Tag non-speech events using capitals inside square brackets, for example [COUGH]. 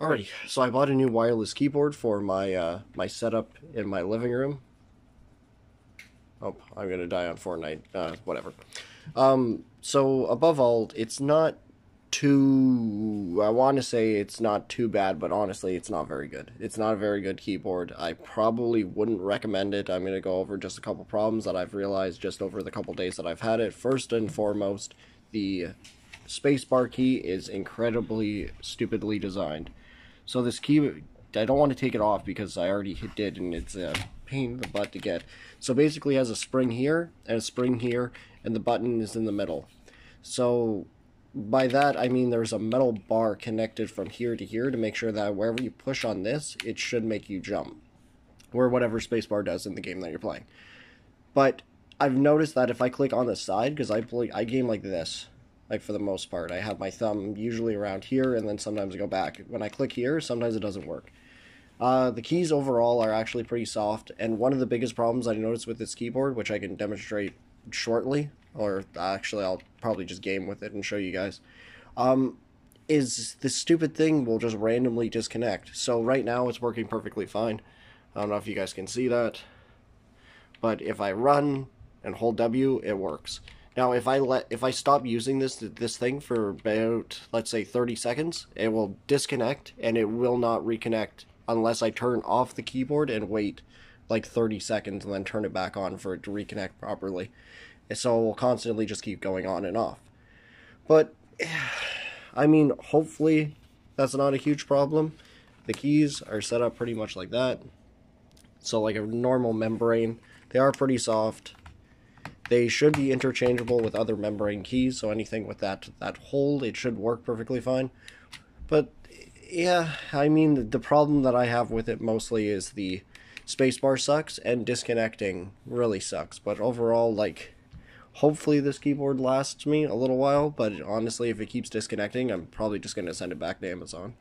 Alrighty, so I bought a new wireless keyboard for my uh, my setup in my living room. Oh, I'm gonna die on Fortnite. Uh, whatever. Um, so above all, it's not too. I want to say it's not too bad, but honestly, it's not very good. It's not a very good keyboard. I probably wouldn't recommend it. I'm gonna go over just a couple problems that I've realized just over the couple days that I've had it. First and foremost, the spacebar key is incredibly stupidly designed. So this key, I don't want to take it off because I already did and it's a pain in the butt to get. So basically has a spring here and a spring here and the button is in the middle. So by that I mean there's a metal bar connected from here to here to make sure that wherever you push on this, it should make you jump. Or whatever spacebar does in the game that you're playing. But I've noticed that if I click on the side, because I play I game like this, like for the most part. I have my thumb usually around here and then sometimes I go back. When I click here, sometimes it doesn't work. Uh, the keys overall are actually pretty soft, and one of the biggest problems I noticed with this keyboard, which I can demonstrate shortly, or actually I'll probably just game with it and show you guys, um, is this stupid thing will just randomly disconnect. So right now it's working perfectly fine. I don't know if you guys can see that, but if I run and hold W, it works. Now, if I let if I stop using this this thing for about let's say 30 seconds, it will disconnect and it will not reconnect unless I turn off the keyboard and wait like 30 seconds and then turn it back on for it to reconnect properly. And so it will constantly just keep going on and off. But [SIGHS] I mean, hopefully that's not a huge problem. The keys are set up pretty much like that. So like a normal membrane, they are pretty soft they should be interchangeable with other membrane keys, so anything with that that hold, it should work perfectly fine. But yeah, I mean the problem that I have with it mostly is the spacebar sucks and disconnecting really sucks. But overall, like hopefully this keyboard lasts me a little while, but honestly if it keeps disconnecting, I'm probably just going to send it back to Amazon.